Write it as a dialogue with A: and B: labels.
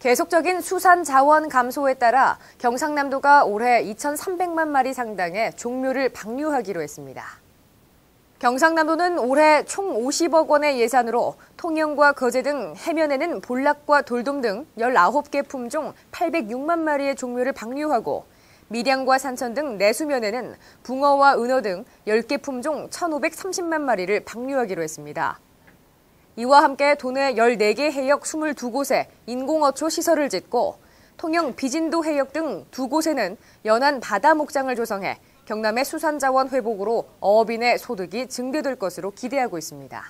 A: 계속적인 수산 자원 감소에 따라 경상남도가 올해 2,300만 마리 상당의 종묘를 방류하기로 했습니다. 경상남도는 올해 총 50억 원의 예산으로 통영과 거제 등 해면에는 볼락과 돌돔 등 19개 품종 806만 마리의 종묘를 방류하고 밀양과 산천 등 내수면에는 붕어와 은어 등 10개 품종 1,530만 마리를 방류하기로 했습니다. 이와 함께 도내 14개 해역 22곳에 인공어초 시설을 짓고 통영 비진도 해역 등 두 곳에는 연안 바다 목장을 조성해 경남의 수산자원 회복으로 어업인의 소득이 증대될 것으로 기대하고 있습니다.